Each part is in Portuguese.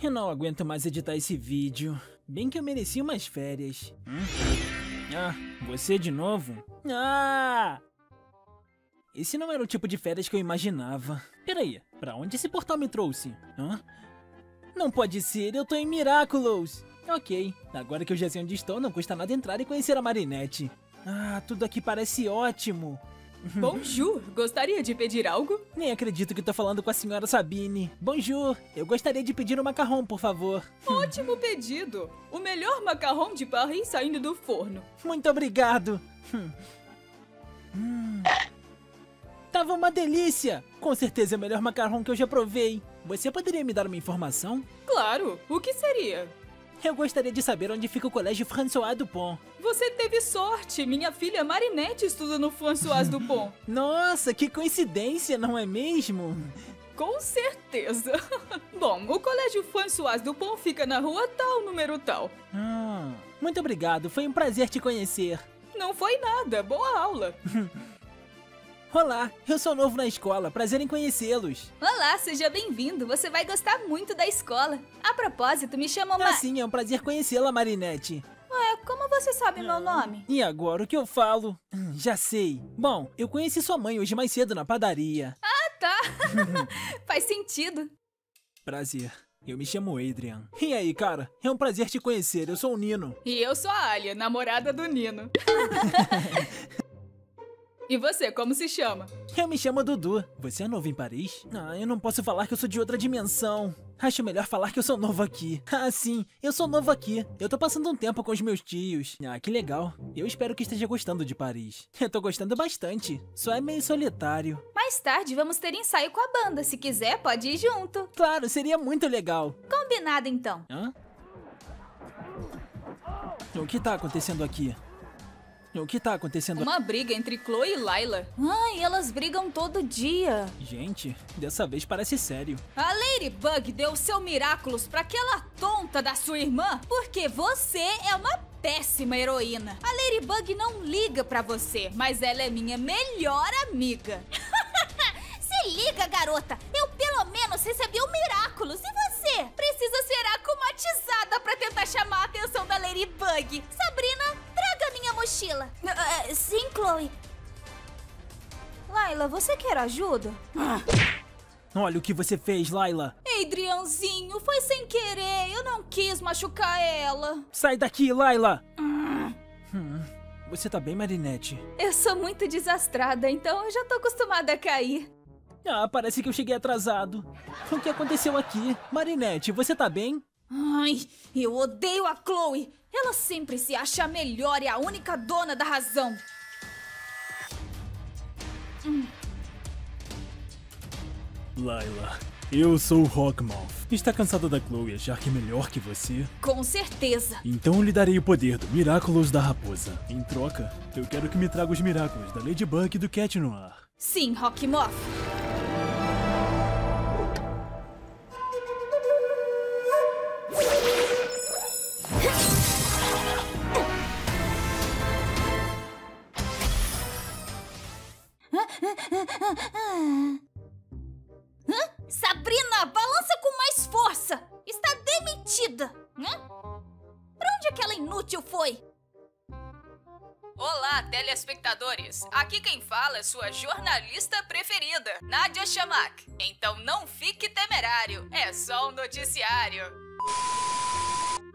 Eu não aguento mais editar esse vídeo. Bem que eu mereci umas férias. Hum? Ah, você de novo? Ah! Esse não era o tipo de férias que eu imaginava. Peraí, pra onde esse portal me trouxe? Hã? Não pode ser, eu tô em Miraculous! Ok, agora que eu já sei onde estou, não custa nada entrar e conhecer a Marinette. Ah, tudo aqui parece ótimo. Bonjour, gostaria de pedir algo? Nem acredito que tô falando com a senhora Sabine. Bonjour, eu gostaria de pedir um macarrão, por favor. Ótimo pedido! O melhor macarrão de Paris saindo do forno. Muito obrigado. Hum. Hum. Tava uma delícia! Com certeza é o melhor macarrão que eu já provei. Você poderia me dar uma informação? Claro, o que seria? Eu gostaria de saber onde fica o colégio François Dupont. Você teve sorte! Minha filha Marinette estuda no François Dupont. Nossa, que coincidência, não é mesmo? Com certeza! Bom, o colégio François Dupont fica na rua tal, número tal. Ah, muito obrigado, foi um prazer te conhecer. Não foi nada, boa aula. Olá, eu sou novo na escola, prazer em conhecê-los. Olá, seja bem-vindo, você vai gostar muito da escola. A propósito, me chamam Ma... Ah, sim, é um prazer conhecê-la, Marinette. Ué, como você sabe meu nome? E agora, o que eu falo? Hum, Já sei. Bom, eu conheci sua mãe hoje mais cedo na padaria. Ah, tá. Faz sentido. Prazer. Eu me chamo Adrian. E aí, cara? É um prazer te conhecer. Eu sou o Nino. E eu sou a Alia, namorada do Nino. e você, como se chama? Eu me chamo Dudu. Você é novo em Paris? Ah, eu não posso falar que eu sou de outra dimensão. Acho melhor falar que eu sou novo aqui. Ah, sim, eu sou novo aqui. Eu tô passando um tempo com os meus tios. Ah, que legal. Eu espero que esteja gostando de Paris. Eu tô gostando bastante. Só é meio solitário. Mais tarde vamos ter ensaio com a banda. Se quiser, pode ir junto. Claro, seria muito legal. Combinado então. Hã? O que tá acontecendo aqui? O que tá acontecendo Uma briga entre Chloe e Layla. Ai, elas brigam todo dia. Gente, dessa vez parece sério. A Ladybug deu seu Miraculous pra aquela tonta da sua irmã Porque você é uma péssima heroína. A Ladybug não liga pra você, mas ela é minha melhor amiga. Se liga, garota. Eu pelo menos recebi um Miraculous. E você? Precisa ser acumatizada pra tentar chamar a atenção da Ladybug. Sabrina, mochila. Ah, sim, Chloe. Laila, você quer ajuda? Olha o que você fez, Laila. Adrianzinho, foi sem querer. Eu não quis machucar ela. Sai daqui, Laila! Hum, você tá bem, Marinette? Eu sou muito desastrada, então eu já tô acostumada a cair. Ah, parece que eu cheguei atrasado. O que aconteceu aqui? Marinette, você tá bem? Ai, eu odeio a Chloe. Ela sempre se acha a melhor e a única dona da razão. Laila, eu sou o Hawkmouth. Está cansada da Chloe achar que é melhor que você? Com certeza. Então lhe darei o poder do Miraculous da Raposa. Em troca, eu quero que me traga os Miraculous da Ladybug e do Cat Noir. Sim, Rockmoth. Sabrina, balança com mais força! Está demitida! Hã? Pra onde aquela inútil foi? Olá, telespectadores! Aqui quem fala é sua jornalista preferida, Nadia Chamak. Então não fique temerário, é só um noticiário.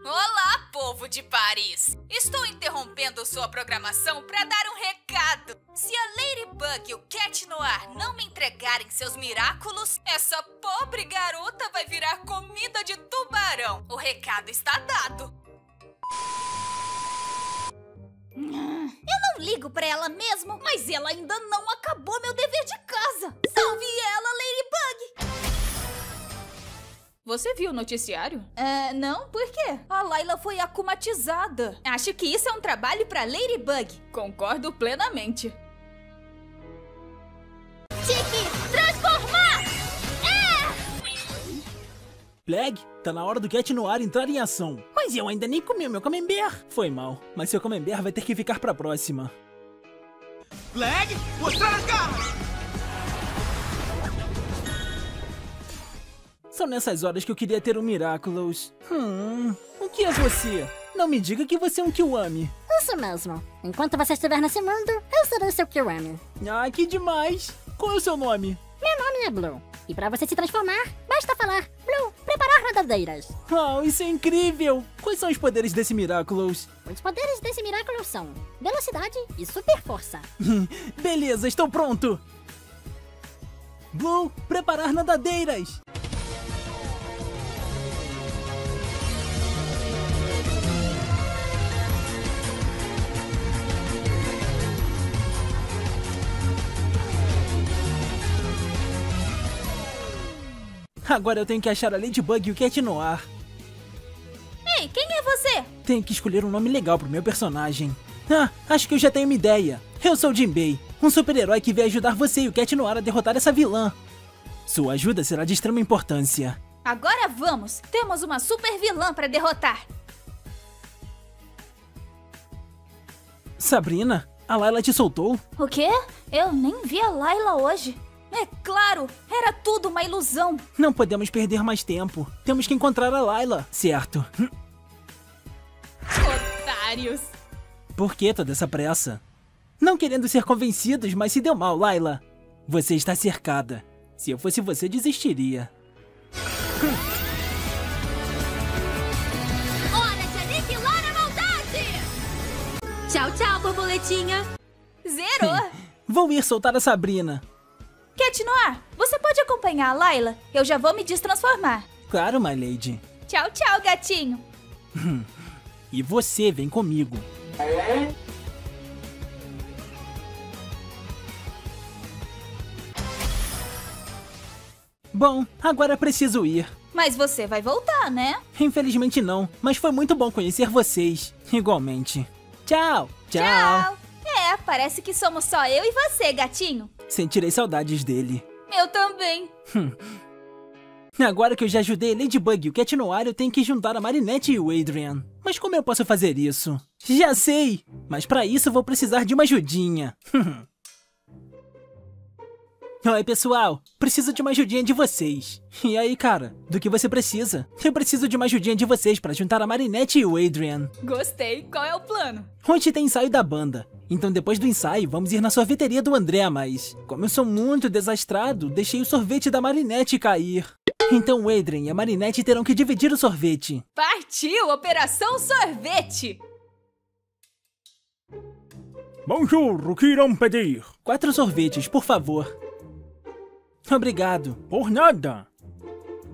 Olá, povo de Paris! Estou interrompendo sua programação para dar um recado. Se a Ladybug e o Cat Noir não me entregarem seus miraculos, essa pobre garota vai virar comida de tubarão. O recado está dado. Eu não ligo pra ela mesmo, mas ela ainda não acabou meu dever de casa. Salve ela, Ladybug! Você viu o noticiário? É, não, por quê? A Layla foi acumatizada. Acho que isso é um trabalho pra Ladybug. Concordo plenamente. Tique, transformar! Plague, tá na hora do Cat Noir entrar em ação. Mas eu ainda nem comi o meu camembert. Foi mal, mas seu camembert vai ter que ficar pra próxima. Flag, mostrar as garras! São nessas horas que eu queria ter um Miraculous. Hum, o que é você? Não me diga que você é um Kiwami. Isso mesmo. Enquanto você estiver nesse mundo, eu serei seu Kiwami. Ah, que demais. Qual é o seu nome? Meu nome é Blue. E para você se transformar, basta falar Blue, preparar nadadeiras. Oh, isso é incrível! Quais são os poderes desse Miraculous? Os poderes desse Miraculous são velocidade e super força. Beleza, estou pronto! Blue, preparar nadadeiras! Agora eu tenho que achar a Ladybug e o Cat Noir. Ei, quem é você? Tenho que escolher um nome legal pro meu personagem. Ah, acho que eu já tenho uma ideia. Eu sou Jinbei, um super-herói que veio ajudar você e o Cat Noir a derrotar essa vilã. Sua ajuda será de extrema importância. Agora vamos! Temos uma super vilã para derrotar! Sabrina, a Layla te soltou? O quê? Eu nem vi a Layla hoje. É claro, era tudo uma ilusão. Não podemos perder mais tempo. Temos que encontrar a Layla, certo? Otários! Por que toda essa pressa? Não querendo ser convencidos, mas se deu mal, Layla. Você está cercada. Se eu fosse você, desistiria. Hora de aniquilar a maldade! Tchau, tchau, borboletinha. Zerou! Vou ir soltar a Sabrina. Noir, você pode acompanhar a Layla? Eu já vou me destransformar. Claro, my lady. Tchau, tchau, gatinho. E você vem comigo. Bom, agora preciso ir. Mas você vai voltar, né? Infelizmente não, mas foi muito bom conhecer vocês. Igualmente. Tchau, tchau. Tchau. É, parece que somos só eu e você, gatinho. Sentirei saudades dele. Eu também. Agora que eu já ajudei Ladybug e o Cat Noir, eu tenho que juntar a Marinette e o Adrian. Mas como eu posso fazer isso? Já sei! Mas pra isso eu vou precisar de uma ajudinha. Oi, pessoal. Preciso de uma ajudinha de vocês. E aí, cara? Do que você precisa? Eu preciso de uma ajudinha de vocês pra juntar a Marinette e o Adrian. Gostei. Qual é o plano? Hoje tem ensaio da banda. Então depois do ensaio, vamos ir na sorveteria do André, mas... Como eu sou muito desastrado, deixei o sorvete da Marinette cair. Então o Adrian e a Marinette terão que dividir o sorvete. Partiu! Operação Sorvete! Bonjour, o que irão pedir? Quatro sorvetes, por favor. Obrigado. Por nada.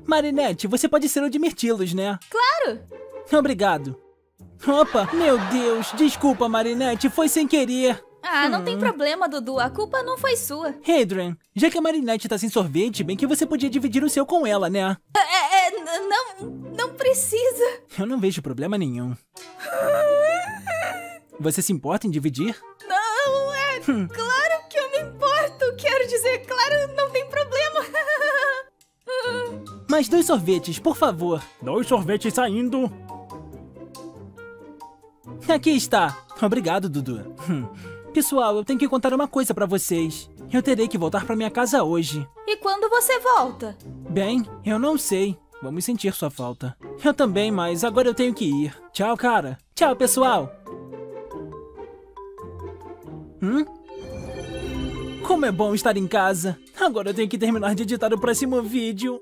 Marinette, você pode ser o de mirtilos, né? Claro! Obrigado. Opa, meu Deus, desculpa, Marinette, foi sem querer. Ah, não tem problema, Dudu. A culpa não foi sua. Adrian, já que a Marinette tá sem sorvete, bem que você podia dividir o seu com ela, né? É, é, n- não, não precisa. Eu não vejo problema nenhum. Você se importa em dividir? Não, é claro que eu me importo. Quero dizer, Mais dois sorvetes, por favor. Dois sorvetes saindo. Aqui está. Obrigado, Dudu. Hum. Pessoal, eu tenho que contar uma coisa pra vocês. Eu terei que voltar pra minha casa hoje. E quando você volta? Bem, eu não sei. Vamos sentir sua falta. Eu também, mas agora eu tenho que ir. Tchau, cara. Tchau, pessoal. Hum? Como é bom estar em casa. Agora eu tenho que terminar de editar o próximo vídeo.